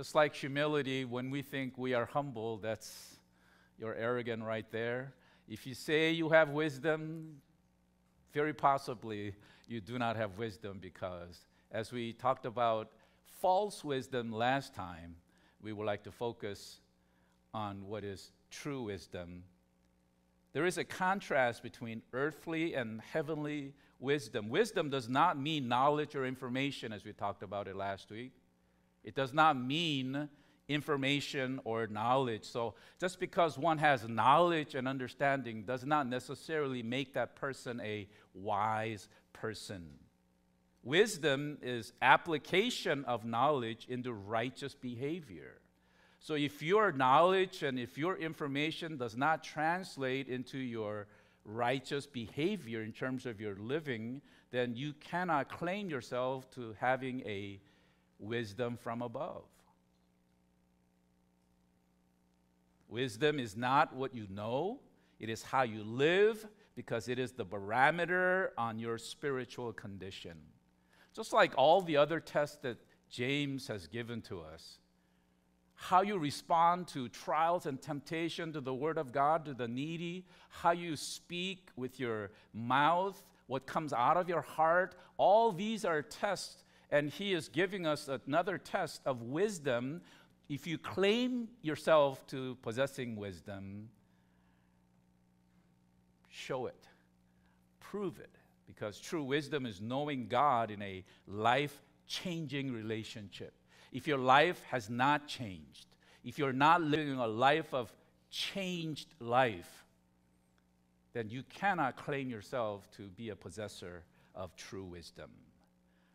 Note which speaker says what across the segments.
Speaker 1: Just like humility, when we think we are humble, that's you're arrogant right there. If you say you have wisdom, very possibly you do not have wisdom because, as we talked about false wisdom last time, we would like to focus on what is true wisdom. There is a contrast between earthly and heavenly wisdom. Wisdom does not mean knowledge or information, as we talked about it last week. It does not mean information or knowledge. So just because one has knowledge and understanding does not necessarily make that person a wise person. Wisdom is application of knowledge into righteous behavior. So if your knowledge and if your information does not translate into your righteous behavior in terms of your living, then you cannot claim yourself to having a wisdom from above. Wisdom is not what you know, it is how you live because it is the barometer on your spiritual condition. Just like all the other tests that James has given to us, how you respond to trials and temptation, to the Word of God, to the needy, how you speak with your mouth, what comes out of your heart, all these are tests. And He is giving us another test of wisdom if you claim yourself to possessing wisdom, show it, prove it, because true wisdom is knowing God in a life changing relationship. If your life has not changed, if you're not living a life of changed life, then you cannot claim yourself to be a possessor of true wisdom.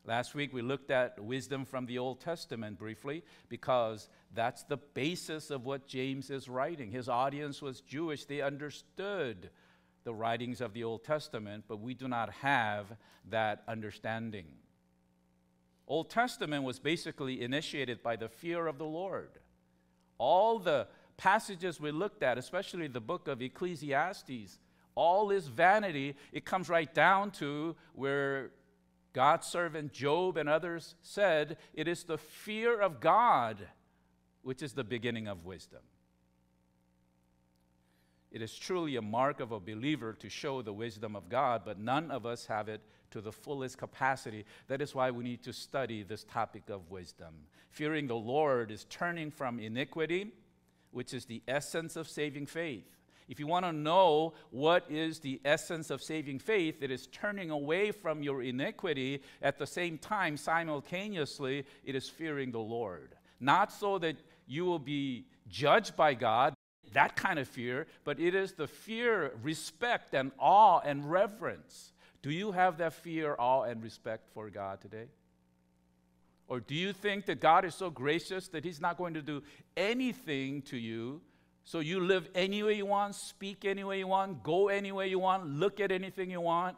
Speaker 1: Last week we looked at wisdom from the Old Testament briefly because that's the basis of what James is writing. His audience was Jewish, they understood the writings of the Old Testament, but we do not have that understanding. Old Testament was basically initiated by the fear of the Lord. All the passages we looked at, especially the book of Ecclesiastes, all is vanity. It comes right down to where God's servant Job and others said, It is the fear of God which is the beginning of wisdom. It is truly a mark of a believer to show the wisdom of God, but none of us have it to the fullest capacity. That is why we need to study this topic of wisdom. Fearing the Lord is turning from iniquity, which is the essence of saving faith, if you want to know what is the essence of saving faith, it is turning away from your iniquity. At the same time, simultaneously, it is fearing the Lord. Not so that you will be judged by God, that kind of fear, but it is the fear, respect, and awe and reverence. Do you have that fear, awe, and respect for God today? Or do you think that God is so gracious that He's not going to do anything to you so you live any way you want, speak any way you want, go any way you want, look at anything you want.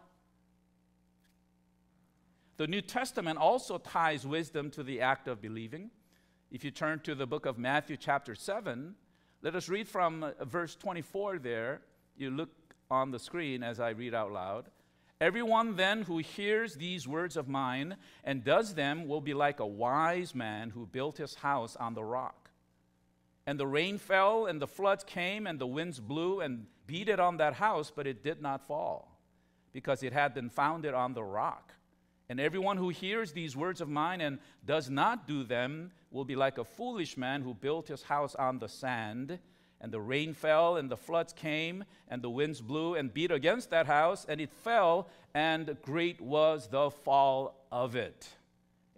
Speaker 1: The New Testament also ties wisdom to the act of believing. If you turn to the book of Matthew, chapter 7, let us read from uh, verse 24 there. You look on the screen as I read out loud. Everyone then who hears these words of mine and does them will be like a wise man who built his house on the rock. And the rain fell, and the floods came, and the winds blew and beat it on that house, but it did not fall, because it had been founded on the rock. And everyone who hears these words of mine and does not do them will be like a foolish man who built his house on the sand. And the rain fell, and the floods came, and the winds blew and beat against that house, and it fell, and great was the fall of it.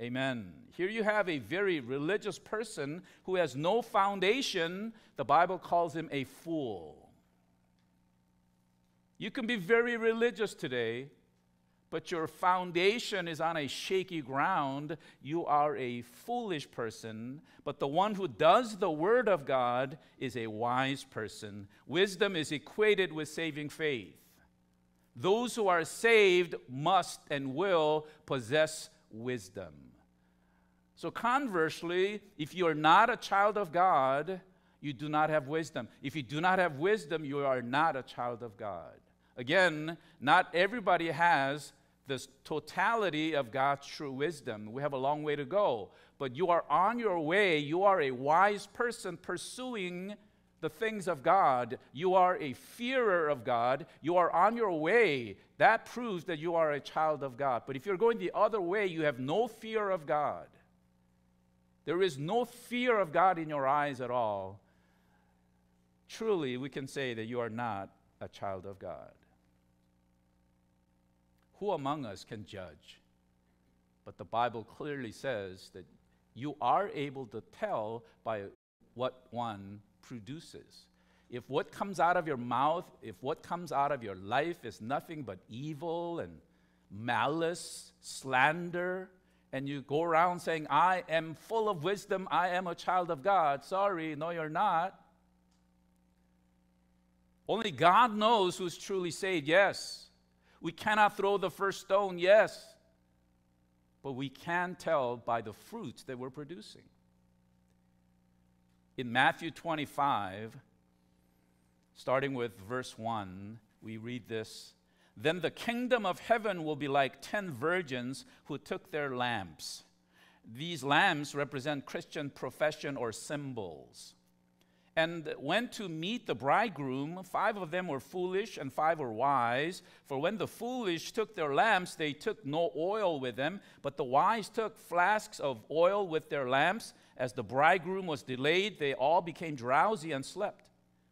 Speaker 1: Amen. Here you have a very religious person who has no foundation. The Bible calls him a fool. You can be very religious today, but your foundation is on a shaky ground. You are a foolish person, but the one who does the Word of God is a wise person. Wisdom is equated with saving faith. Those who are saved must and will possess wisdom. So, conversely, if you are not a child of God, you do not have wisdom. If you do not have wisdom, you are not a child of God. Again, not everybody has this totality of God's true wisdom. We have a long way to go, but you are on your way. You are a wise person pursuing the things of God. You are a fearer of God. You are on your way. That proves that you are a child of God. But if you're going the other way, you have no fear of God. There is no fear of God in your eyes at all. Truly, we can say that you are not a child of God. Who among us can judge? But the Bible clearly says that you are able to tell by what one produces. If what comes out of your mouth, if what comes out of your life is nothing but evil and malice, slander, and you go around saying, I am full of wisdom, I am a child of God, sorry, no, you're not. Only God knows who's truly saved, yes. We cannot throw the first stone, yes. But we can tell by the fruits that we're producing. In Matthew 25, starting with verse 1, we read this Then the kingdom of heaven will be like ten virgins who took their lamps. These lamps represent Christian profession or symbols and went to meet the bridegroom. Five of them were foolish, and five were wise. For when the foolish took their lamps, they took no oil with them, but the wise took flasks of oil with their lamps. As the bridegroom was delayed, they all became drowsy and slept.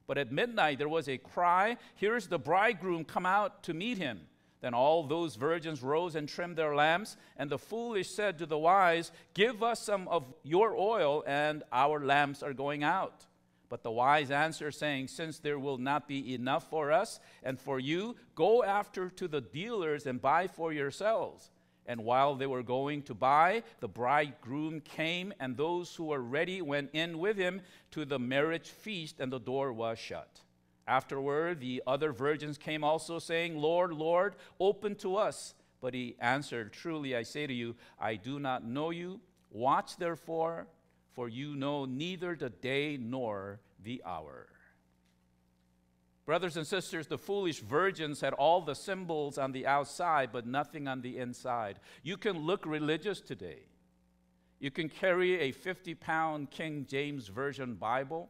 Speaker 1: But at midnight there was a cry, Here's the bridegroom, come out to meet him. Then all those virgins rose and trimmed their lamps, and the foolish said to the wise, Give us some of your oil, and our lamps are going out. But the wise answer, saying, Since there will not be enough for us and for you, go after to the dealers and buy for yourselves. And while they were going to buy, the bridegroom came, and those who were ready went in with him to the marriage feast, and the door was shut. Afterward, the other virgins came also, saying, Lord, Lord, open to us. But he answered, Truly I say to you, I do not know you. Watch therefore for you know neither the day nor the hour. Brothers and sisters, the foolish virgins had all the symbols on the outside, but nothing on the inside. You can look religious today. You can carry a 50 pound King James Version Bible.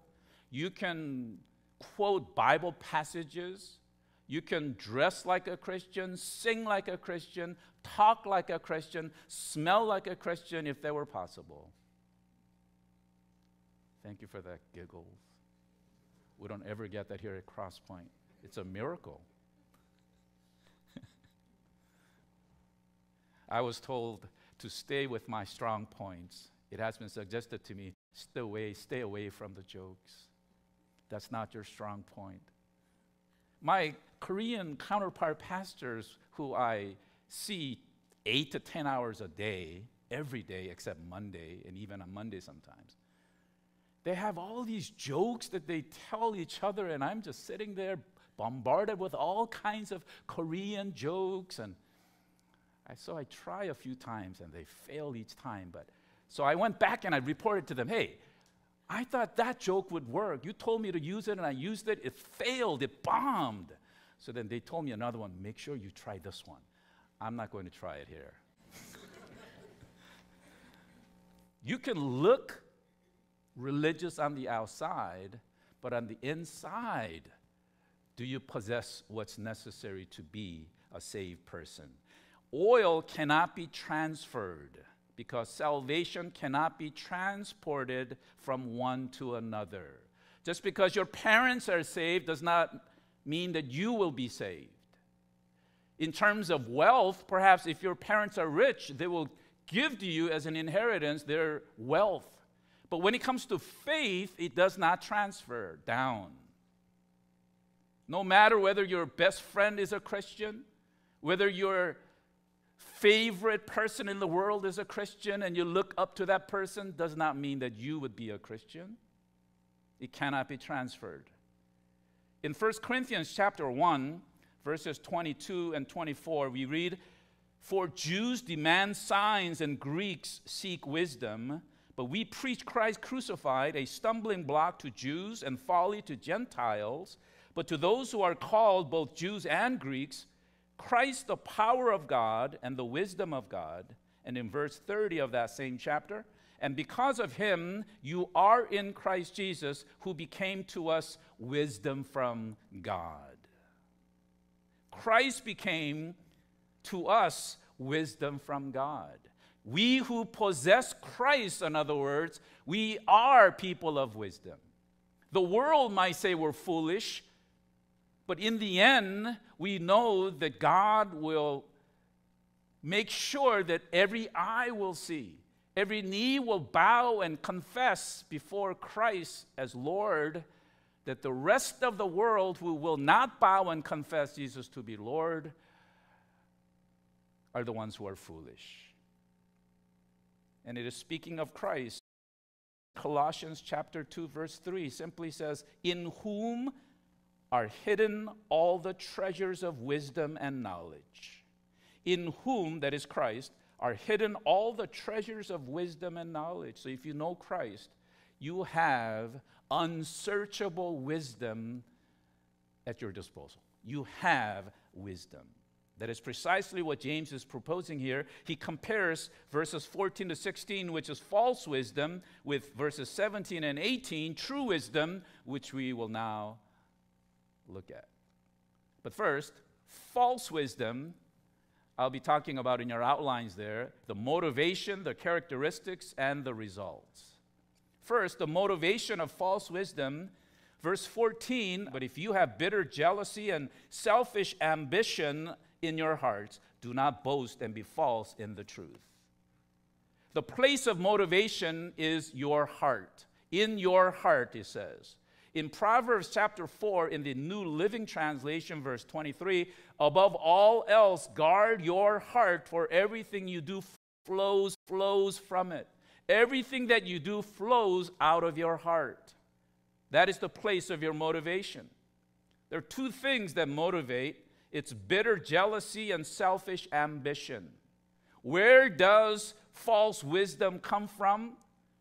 Speaker 1: You can quote Bible passages. You can dress like a Christian, sing like a Christian, talk like a Christian, smell like a Christian if that were possible. Thank you for that giggles. We don't ever get that here at Crosspoint. It's a miracle. I was told to stay with my strong points. It has been suggested to me, stay away, stay away from the jokes. That's not your strong point. My Korean counterpart pastors, who I see eight to 10 hours a day, every day except Monday, and even on Monday sometimes, they have all these jokes that they tell each other, and I'm just sitting there bombarded with all kinds of Korean jokes. And I, so I try a few times, and they fail each time. But so I went back and I reported to them, hey, I thought that joke would work. You told me to use it, and I used it. It failed. It bombed. So then they told me another one. Make sure you try this one. I'm not going to try it here. you can look religious on the outside, but on the inside, do you possess what's necessary to be a saved person? Oil cannot be transferred because salvation cannot be transported from one to another. Just because your parents are saved does not mean that you will be saved. In terms of wealth, perhaps if your parents are rich, they will give to you as an inheritance their wealth. But when it comes to faith, it does not transfer down. No matter whether your best friend is a Christian, whether your favorite person in the world is a Christian and you look up to that person, does not mean that you would be a Christian. It cannot be transferred. In 1 Corinthians chapter 1, verses 22 and 24, we read, For Jews demand signs and Greeks seek wisdom. But we preach Christ crucified, a stumbling block to Jews and folly to Gentiles. But to those who are called, both Jews and Greeks, Christ, the power of God and the wisdom of God. And in verse 30 of that same chapter, and because of him, you are in Christ Jesus, who became to us wisdom from God. Christ became to us wisdom from God. We who possess Christ, in other words, we are people of wisdom. The world might say we're foolish, but in the end, we know that God will make sure that every eye will see, every knee will bow and confess before Christ as Lord, that the rest of the world who will not bow and confess Jesus to be Lord are the ones who are foolish. And it is speaking of Christ. Colossians chapter 2 verse 3 simply says, "In whom are hidden all the treasures of wisdom and knowledge. In whom, that is Christ, are hidden all the treasures of wisdom and knowledge." So if you know Christ, you have unsearchable wisdom at your disposal. You have wisdom. That is precisely what James is proposing here. He compares verses 14 to 16, which is false wisdom, with verses 17 and 18, true wisdom, which we will now look at. But first, false wisdom, I'll be talking about in your outlines there the motivation, the characteristics, and the results. First, the motivation of false wisdom. Verse 14, but if you have bitter jealousy and selfish ambition in your hearts. Do not boast and be false in the truth. The place of motivation is your heart. In your heart, it says. In Proverbs chapter 4, in the New Living Translation, verse 23, above all else, guard your heart, for everything you do flows, flows from it. Everything that you do flows out of your heart. That is the place of your motivation. There are two things that motivate it's bitter jealousy and selfish ambition. Where does false wisdom come from?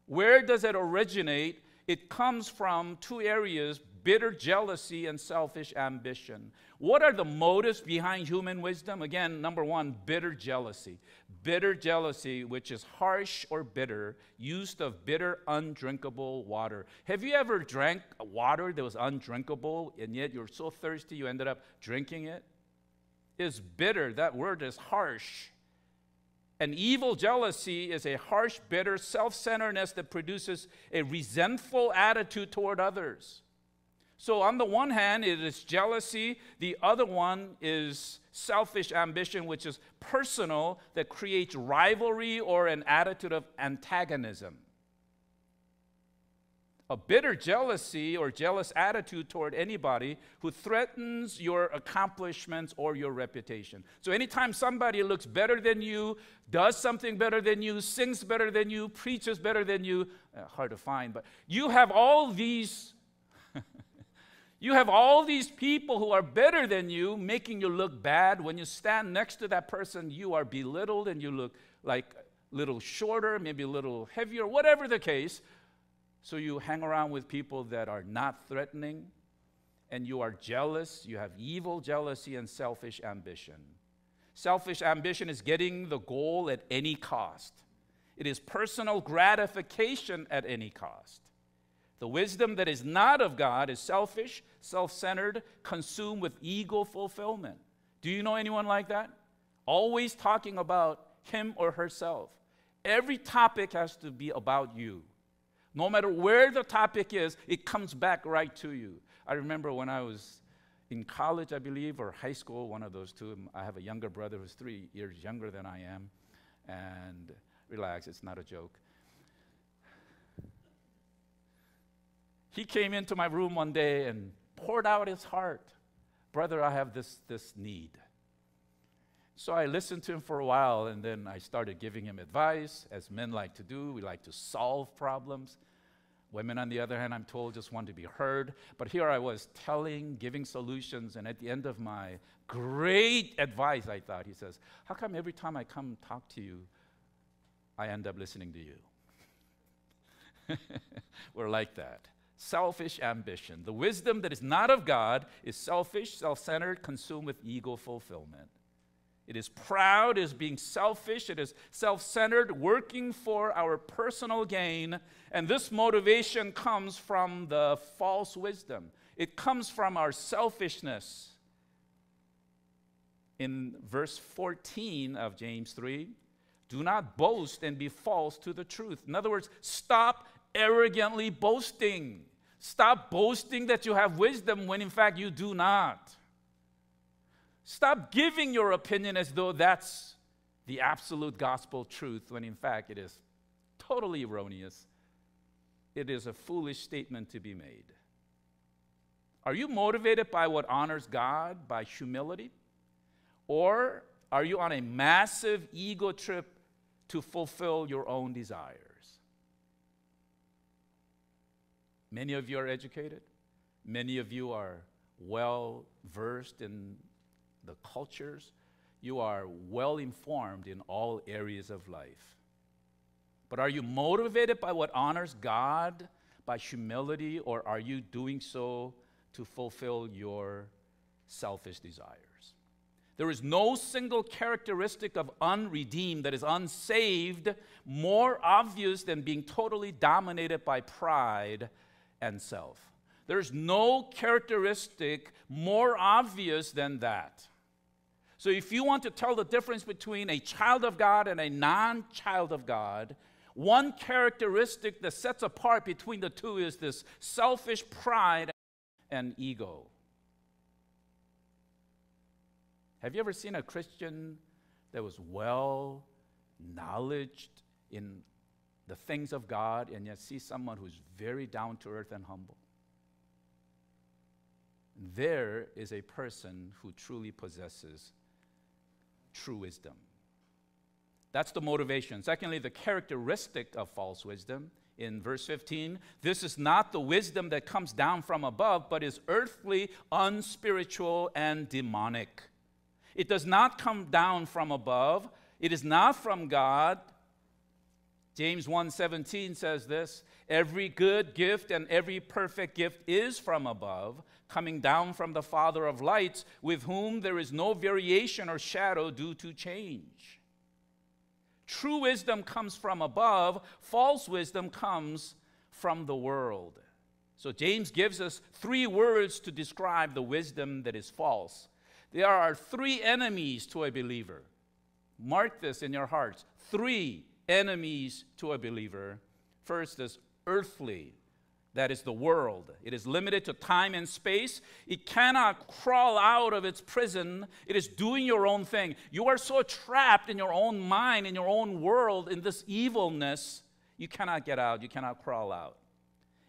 Speaker 1: Where does it originate? It comes from two areas bitter jealousy and selfish ambition. What are the motives behind human wisdom? Again, number one, bitter jealousy. Bitter jealousy, which is harsh or bitter, used of bitter, undrinkable water. Have you ever drank water that was undrinkable and yet you're so thirsty you ended up drinking it? Is bitter. That word is harsh. An evil jealousy is a harsh, bitter self centeredness that produces a resentful attitude toward others. So, on the one hand, it is jealousy, the other one is selfish ambition, which is personal, that creates rivalry or an attitude of antagonism a bitter jealousy or jealous attitude toward anybody who threatens your accomplishments or your reputation. So, anytime somebody looks better than you, does something better than you, sings better than you, preaches better than you, uh, hard to find, but you have all these. you have all these people who are better than you making you look bad. When you stand next to that person, you are belittled and you look like a little shorter, maybe a little heavier, whatever the case. So you hang around with people that are not threatening, and you are jealous. You have evil jealousy and selfish ambition. Selfish ambition is getting the goal at any cost, it is personal gratification at any cost. The wisdom that is not of God is selfish, self centered, consumed with ego fulfillment. Do you know anyone like that? Always talking about him or herself. Every topic has to be about you. No matter where the topic is, it comes back right to you. I remember when I was in college, I believe, or high school, one of those two. I have a younger brother who's three years younger than I am. And relax, it's not a joke. He came into my room one day and poured out his heart. Brother, I have this, this need. So I listened to him for a while and then I started giving him advice, as men like to do. We like to solve problems. Women, on the other hand, I'm told just want to be heard. But here I was telling, giving solutions, and at the end of my great advice, I thought, he says, How come every time I come talk to you, I end up listening to you? We're like that. Selfish ambition. The wisdom that is not of God is selfish, self centered, consumed with ego fulfillment. It is proud, it is being selfish, it is self centered, working for our personal gain. And this motivation comes from the false wisdom, it comes from our selfishness. In verse 14 of James 3, do not boast and be false to the truth. In other words, stop arrogantly boasting. Stop boasting that you have wisdom when in fact you do not. Stop giving your opinion as though that's the absolute gospel truth when in fact it is totally erroneous. It is a foolish statement to be made. Are you motivated by what honors God, by humility? Or are you on a massive ego trip to fulfill your own desires? Many of you are educated. Many of you are well versed in the cultures. You are well informed in all areas of life. But are you motivated by what honors God, by humility, or are you doing so to fulfill your selfish desires? There is no single characteristic of unredeemed, that is unsaved, more obvious than being totally dominated by pride and self. There's no characteristic more obvious than that. So, if you want to tell the difference between a child of God and a non child of God, one characteristic that sets apart between the two is this selfish pride and ego. Have you ever seen a Christian that was well knowledged in the things of God and yet see someone who's very down to earth and humble? There is a person who truly possesses true wisdom. That's the motivation. Secondly, the characteristic of false wisdom. In verse 15, this is not the wisdom that comes down from above, but is earthly, unspiritual, and demonic. It does not come down from above. It is not from God. James 1:17 says this, every good gift and every perfect gift is from above, coming down from the Father of lights, with whom there is no variation or shadow due to change. True wisdom comes from above, false wisdom comes from the world. So James gives us three words to describe the wisdom that is false. There are three enemies to a believer. Mark this in your hearts. Three enemies to a believer. First is earthly, that is the world. It is limited to time and space. It cannot crawl out of its prison. It is doing your own thing. You are so trapped in your own mind, in your own world, in this evilness, you cannot get out. You cannot crawl out.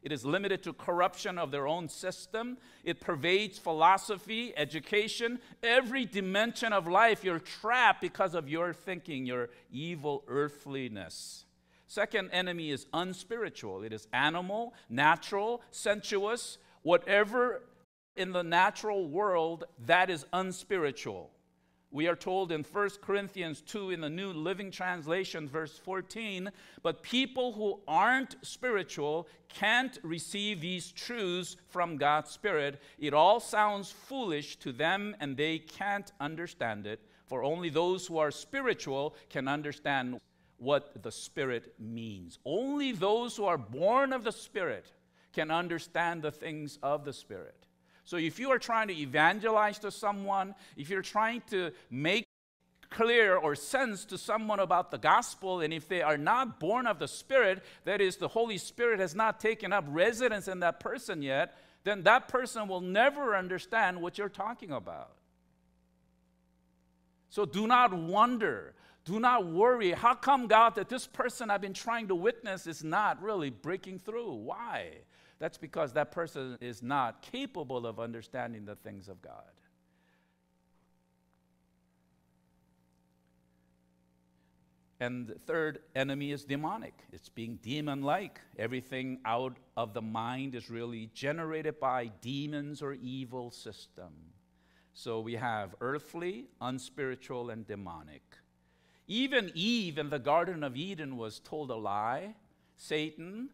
Speaker 1: It is limited to corruption of their own system. It pervades philosophy, education, every dimension of life. You're trapped because of your thinking, your evil earthliness. Second enemy is unspiritual. It is animal, natural, sensuous, whatever in the natural world that is unspiritual. We are told in 1 Corinthians 2 in the New Living Translation, verse 14, but people who aren't spiritual can't receive these truths from God's Spirit. It all sounds foolish to them and they can't understand it, for only those who are spiritual can understand what the Spirit means. Only those who are born of the Spirit can understand the things of the Spirit. So if you are trying to evangelize to someone, if you're trying to make clear or sense to someone about the gospel, and if they are not born of the Spirit, that is, the Holy Spirit has not taken up residence in that person yet, then that person will never understand what you're talking about. So do not wonder do not worry. How come, God, that this person I've been trying to witness is not really breaking through? Why? That's because that person is not capable of understanding the things of God. And third enemy is demonic. It's being demon like. Everything out of the mind is really generated by demons or evil system. So we have earthly, unspiritual, and demonic. Even Eve in the Garden of Eden was told a lie. Satan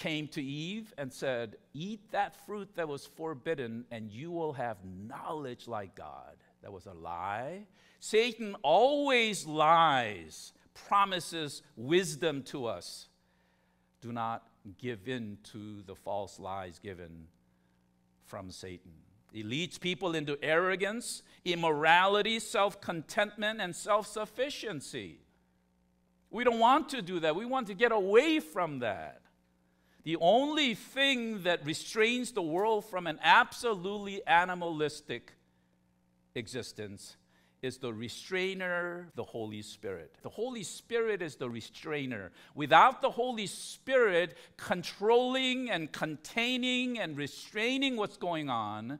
Speaker 1: came to Eve and said, Eat that fruit that was forbidden, and you will have knowledge like God. That was a lie. Satan always lies, promises wisdom to us. Do not give in to the false lies given from Satan. He leads people into arrogance, immorality, self contentment, and self sufficiency. We don't want to do that. We want to get away from that. The only thing that restrains the world from an absolutely animalistic existence is the restrainer, the Holy Spirit. The Holy Spirit is the restrainer. Without the Holy Spirit controlling and containing and restraining what's going on,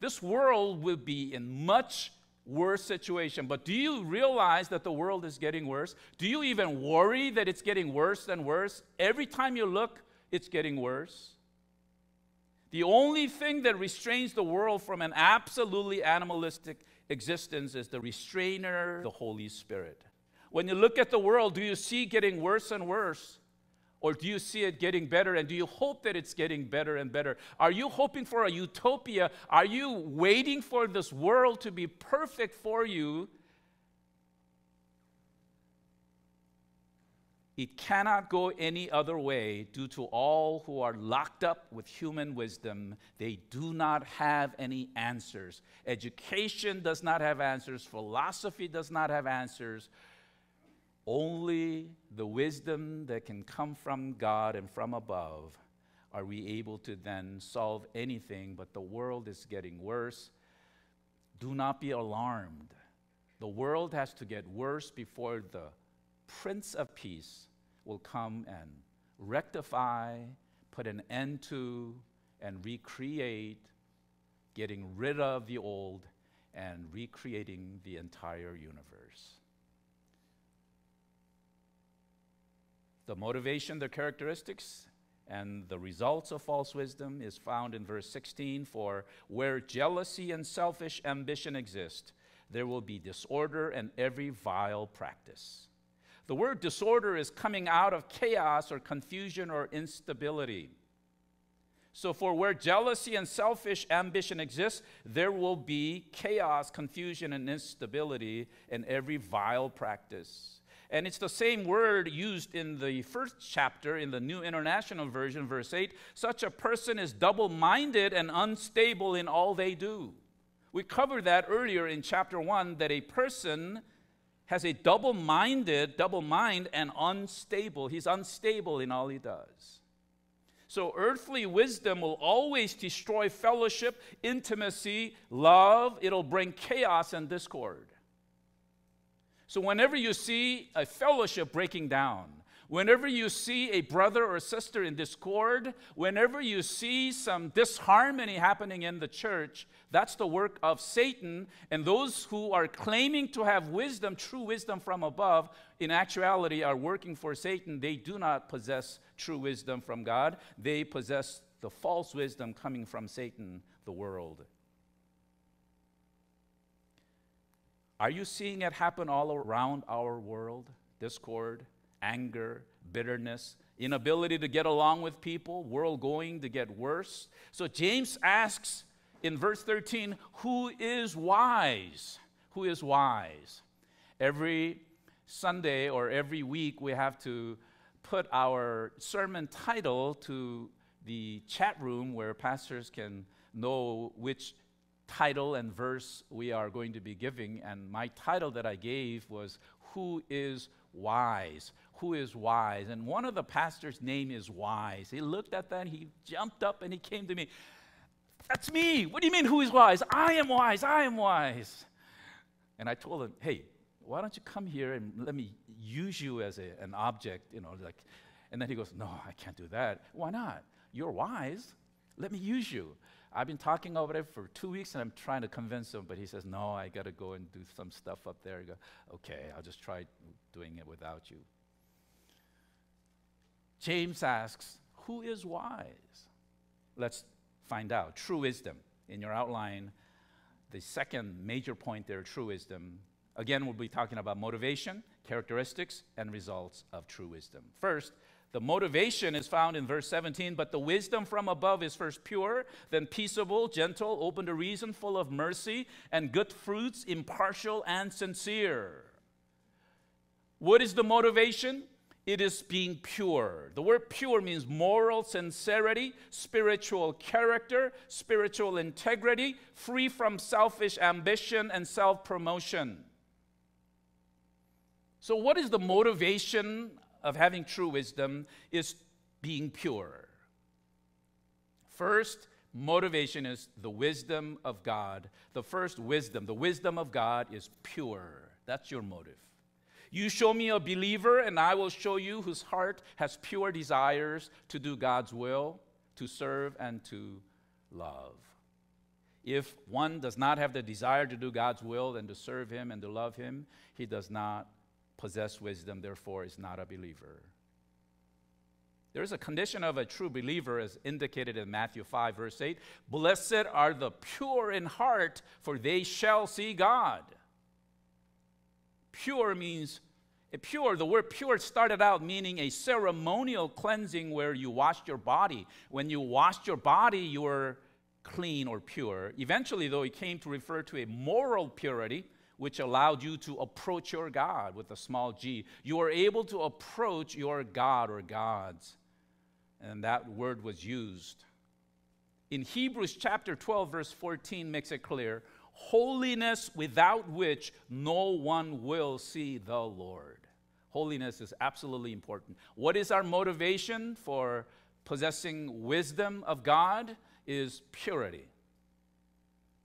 Speaker 1: this world will be in much worse situation. But do you realize that the world is getting worse? Do you even worry that it's getting worse and worse? Every time you look, it's getting worse. The only thing that restrains the world from an absolutely animalistic existence is the restrainer, the Holy Spirit. When you look at the world, do you see getting worse and worse? Or do you see it getting better and do you hope that it's getting better and better? Are you hoping for a utopia? Are you waiting for this world to be perfect for you? It cannot go any other way due to all who are locked up with human wisdom. They do not have any answers. Education does not have answers, philosophy does not have answers. Only the wisdom that can come from God and from above are we able to then solve anything, but the world is getting worse. Do not be alarmed. The world has to get worse before the Prince of Peace will come and rectify, put an end to, and recreate, getting rid of the old and recreating the entire universe. The motivation, the characteristics, and the results of false wisdom is found in verse 16 for where jealousy and selfish ambition exist, there will be disorder and every vile practice. The word disorder is coming out of chaos or confusion or instability. So, for where jealousy and selfish ambition exist, there will be chaos, confusion, and instability in every vile practice. And it's the same word used in the first chapter in the New International Version, verse 8. Such a person is double minded and unstable in all they do. We covered that earlier in chapter 1 that a person has a double minded, double mind, and unstable. He's unstable in all he does. So, earthly wisdom will always destroy fellowship, intimacy, love. It'll bring chaos and discord. So, whenever you see a fellowship breaking down, Whenever you see a brother or sister in discord, whenever you see some disharmony happening in the church, that's the work of Satan. And those who are claiming to have wisdom, true wisdom from above, in actuality are working for Satan. They do not possess true wisdom from God, they possess the false wisdom coming from Satan, the world. Are you seeing it happen all around our world? Discord, anger, bitterness, inability to get along with people, world going to get worse. So James asks in verse 13, Who is wise? Who is wise? Every Sunday or every week, we have to put our sermon title to the chat room where pastors can know which title and verse we are going to be giving. And my title that I gave was Who is Wise? Who is wise. And one of the pastors' name is Wise. He looked at that and he jumped up and he came to me. That's me. What do you mean, who is wise? I am wise. I am wise. And I told him, hey, why don't you come here and let me use you as a, an object, you know, like, and then he goes, no, I can't do that. Why not? You're wise. Let me use you. I've been talking over there for two weeks and I'm trying to convince him, but he says, no, I got to go and do some stuff up there. I go, okay, I'll just try doing it without you. James asks, Who is wise? Let's find out. True wisdom. In your outline, the second major point there, true wisdom. Again, we'll be talking about motivation, characteristics, and results of true wisdom. First, The motivation is found in verse 17, but the wisdom from above is first pure, then peaceable, gentle, open to reason, full of mercy and good fruits, impartial and sincere. What is the motivation? It is being pure. The word pure means moral sincerity, spiritual character, spiritual integrity, free from selfish ambition and self promotion. So, what is the motivation of having true wisdom is being pure. First, motivation is the wisdom of God. The first wisdom, the wisdom of God is pure. That's your motive. You show me a believer, and I will show you whose heart has pure desires to do God's will, to serve, and to love. If one does not have the desire to do God's will and to serve Him and to love Him, he does not possess wisdom, therefore is not a believer. There is a condition of a true believer, as indicated in Matthew 5, verse 8 Blessed are the pure in heart, for they shall see God. Pure means, eh, pure, the word pure started out meaning a ceremonial cleansing where you washed your body. When you washed your body, you were clean or pure. Eventually, though, it came to refer to a moral purity which allowed you to approach your God with a small g. You were able to approach your God or gods. And that word was used. In Hebrews chapter 12, verse 14, makes it clear holiness without which no one will see the Lord. Holiness is absolutely important. What is our motivation for possessing wisdom of God? Is purity.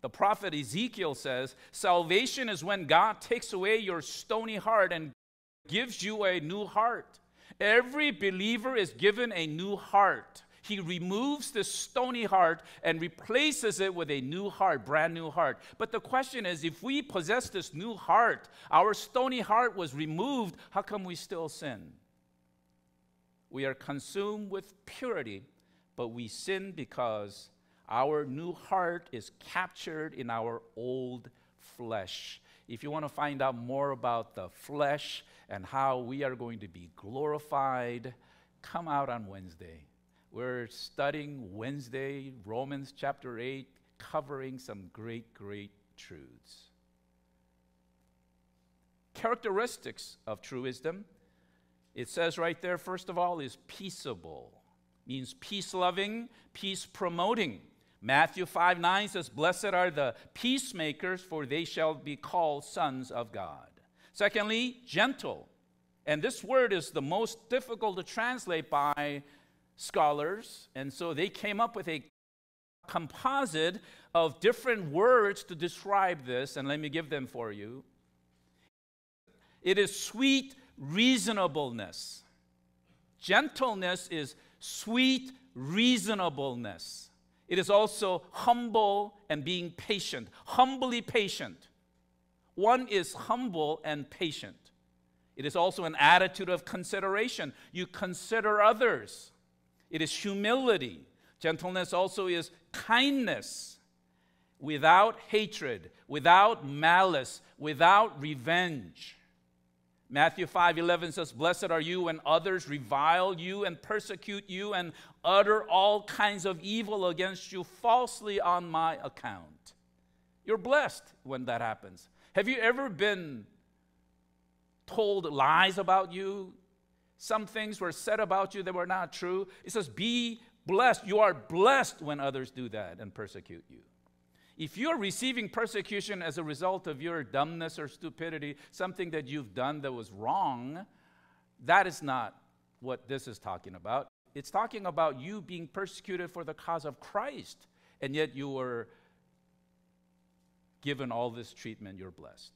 Speaker 1: The prophet Ezekiel says, Salvation is when God takes away your stony heart and gives you a new heart. Every believer is given a new heart. He removes the stony heart and replaces it with a new heart, brand new heart. But the question is if we possess this new heart, our stony heart was removed, how come we still sin? We are consumed with purity, but we sin because our new heart is captured in our old flesh. If you want to find out more about the flesh and how we are going to be glorified, come out on Wednesday. We're studying Wednesday, Romans chapter 8, covering some great, great truths. Characteristics of true wisdom. It says right there, first of all, is peaceable, means peace loving, peace promoting. Matthew 5 9 says, Blessed are the peacemakers, for they shall be called sons of God. Secondly, gentle. And this word is the most difficult to translate by scholars. And so they came up with a composite of different words to describe this. And let me give them for you. It is sweet reasonableness. Gentleness is sweet reasonableness. It is also humble and being patient, humbly patient. One is humble and patient. It is also an attitude of consideration. You consider others. It is humility. Gentleness also is kindness without hatred, without malice, without revenge. Matthew 5 11 says, Blessed are you when others revile you and persecute you and utter all kinds of evil against you falsely on my account. You're blessed when that happens. Have you ever been told lies about you? Some things were said about you that were not true. It says, Be blessed. You are blessed when others do that and persecute you. If you're receiving persecution as a result of your dumbness or stupidity, something that you've done that was wrong, that is not what this is talking about. It's talking about you being persecuted for the cause of Christ, and yet you were given all this treatment, you're blessed.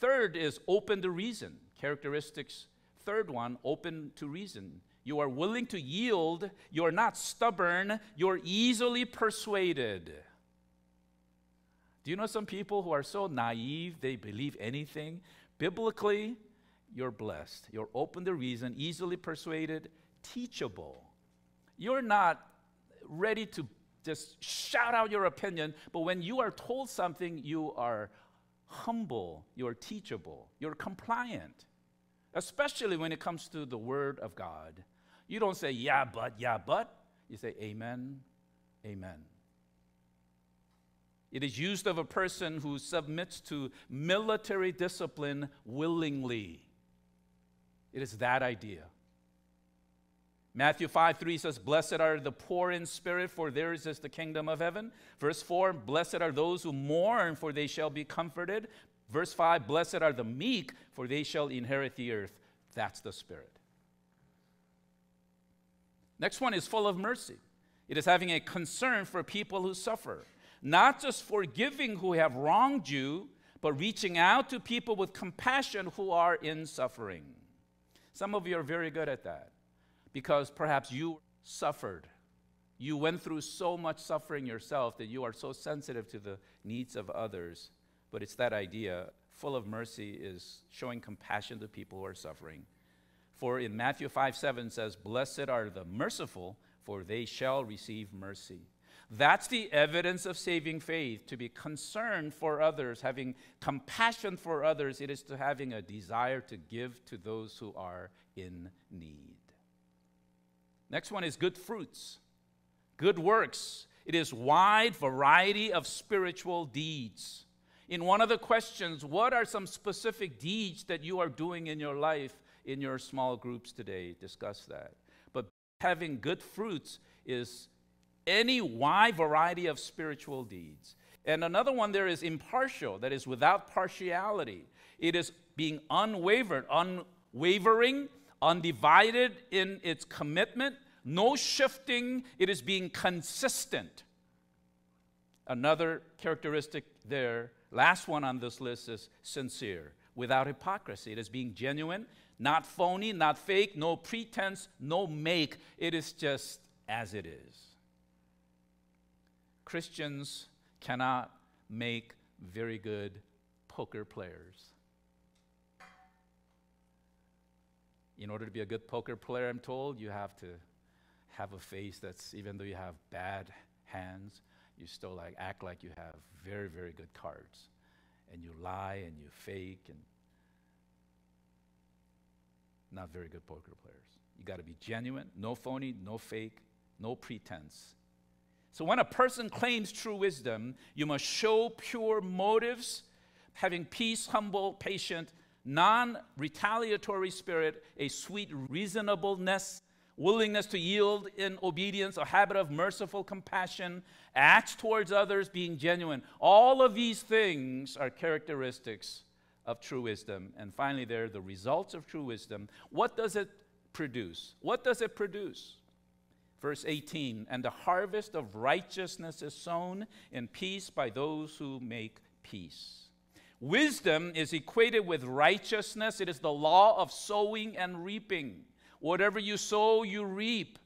Speaker 1: Third is open to reason. Characteristics, third one, open to reason. You are willing to yield, you're not stubborn, you're easily persuaded. Do you know some people who are so naive, they believe anything? Biblically, you're blessed. You're open to reason, easily persuaded, teachable. You're not ready to just shout out your opinion, but when you are told something, you are humble, you're teachable, you're compliant. Especially when it comes to the Word of God. You don't say, yeah, but, yeah, but. You say, amen, amen. It is used of a person who submits to military discipline willingly. It is that idea. Matthew 5 3 says, Blessed are the poor in spirit, for theirs is the kingdom of heaven. Verse 4, Blessed are those who mourn, for they shall be comforted. Verse 5, Blessed are the meek, for they shall inherit the earth. That's the spirit. Next one is full of mercy. It is having a concern for people who suffer, not just forgiving who have wronged you, but reaching out to people with compassion who are in suffering. Some of you are very good at that because perhaps you suffered. You went through so much suffering yourself that you are so sensitive to the needs of others. But it's that idea full of mercy is showing compassion to people who are suffering. For in Matthew 5 7 says, Blessed are the merciful, for they shall receive mercy. That's the evidence of saving faith, to be concerned for others, having compassion for others. It is to having a desire to give to those who are in need. Next one is good fruits, good works. It is wide variety of spiritual deeds. In one of the questions, what are some specific deeds that you are doing in your life in your small groups today? Discuss that. But having good fruits is any wide variety of spiritual deeds. And another one there is impartial, that is without partiality. It is being unwavered, unwavering, undivided in its commitment, no shifting, it is being consistent. Another characteristic there, last one on this list is sincere, without hypocrisy. It is being genuine, not phony, not fake, no pretense, no make. It is just as it is. Christians cannot make very good poker players. In order to be a good poker player, I'm told, you have to have a face that's, even though you have bad hands, you still like act like you have very, very good cards. And you lie and you fake and not very good poker players. You got to be genuine, no phony, no fake, no pretense. So when a person claims true wisdom, you must show pure motives, having peace, humble, patient, non retaliatory spirit, a sweet reasonableness, willingness to yield in obedience, a habit of merciful compassion, acts towards others, being genuine. All of these things are characteristics of true wisdom. And finally, there are the results of true wisdom. What does it produce? What does it produce? Verse 18 And the harvest of righteousness is sown in peace by those who make peace. Wisdom is equated with righteousness, it is the law of sowing and reaping. Whatever you sow, you reap.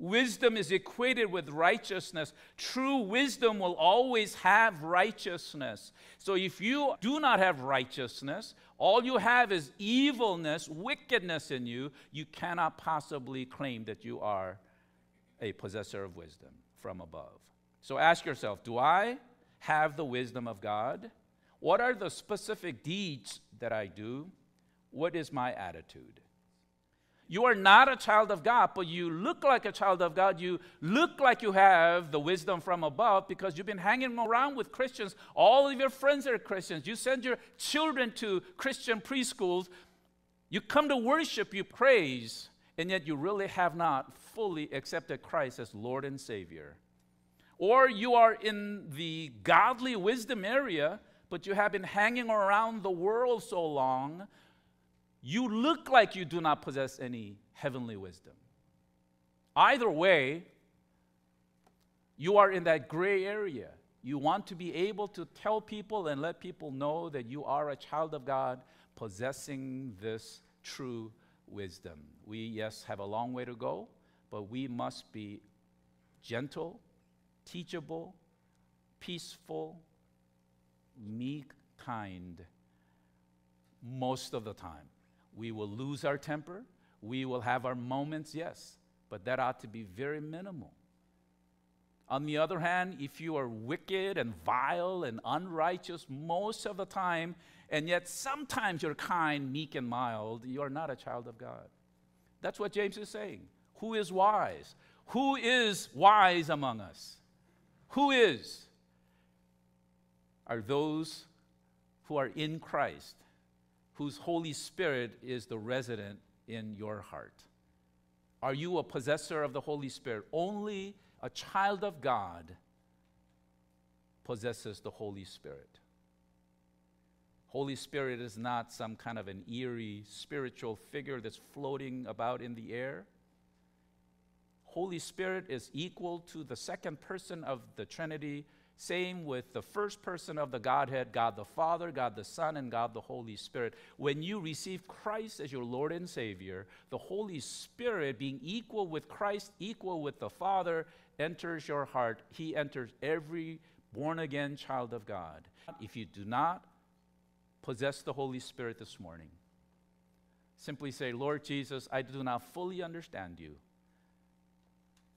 Speaker 1: Wisdom is equated with righteousness. True wisdom will always have righteousness. So if you do not have righteousness, all you have is evilness, wickedness in you, you cannot possibly claim that you are a possessor of wisdom from above. So ask yourself do I have the wisdom of God? What are the specific deeds that I do? What is my attitude? You are not a child of God, but you look like a child of God. You look like you have the wisdom from above because you've been hanging around with Christians. All of your friends are Christians. You send your children to Christian preschools. You come to worship, you praise, and yet you really have not fully accepted Christ as Lord and Savior. Or you are in the godly wisdom area, but you have been hanging around the world so long you look like you do not possess any heavenly wisdom. Either way, you are in that gray area. You want to be able to tell people and let people know that you are a child of God possessing this true wisdom. We, yes, have a long way to go, but we must be gentle, teachable, peaceful, meek, kind most of the time. We will lose our temper. We will have our moments, yes, but that ought to be very minimal. On the other hand, if you are wicked and vile and unrighteous most of the time, and yet sometimes you're kind, meek, and mild, you are not a child of God. That's what James is saying. Who is wise? Who is wise among us? Who is? Are those who are in Christ, whose Holy Spirit is the resident in your heart. Are you a possessor of the Holy Spirit? Only a child of God possesses the Holy Spirit. Holy Spirit is not some kind of an eerie spiritual figure that's floating about in the air. Holy Spirit is equal to the second person of the Trinity, same with the first person of the Godhead, God the Father, God the Son, and God the Holy Spirit. When you receive Christ as your Lord and Savior, the Holy Spirit, being equal with Christ, equal with the Father, enters your heart. He enters every born again child of God. If you do not possess the Holy Spirit this morning, simply say, Lord Jesus, I do not fully understand you,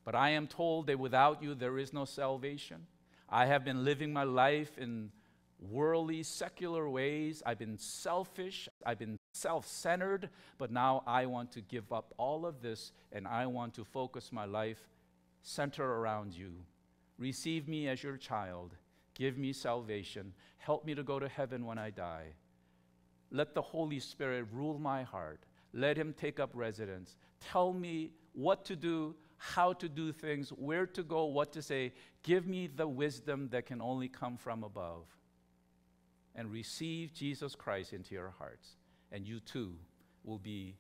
Speaker 1: but I am told that without you there is no salvation. I have been living my life in worldly, secular ways. I've been selfish. I've been self centered. But now I want to give up all of this and I want to focus my life center around you. Receive me as your child. Give me salvation. Help me to go to heaven when I die. Let the Holy Spirit rule my heart. Let Him take up residence. Tell me what to do, how to do things, where to go, what to say. Give me the wisdom that can only come from above. And receive Jesus Christ into your hearts. And you too will be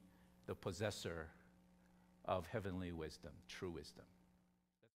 Speaker 1: the possessor of heavenly wisdom, true wisdom.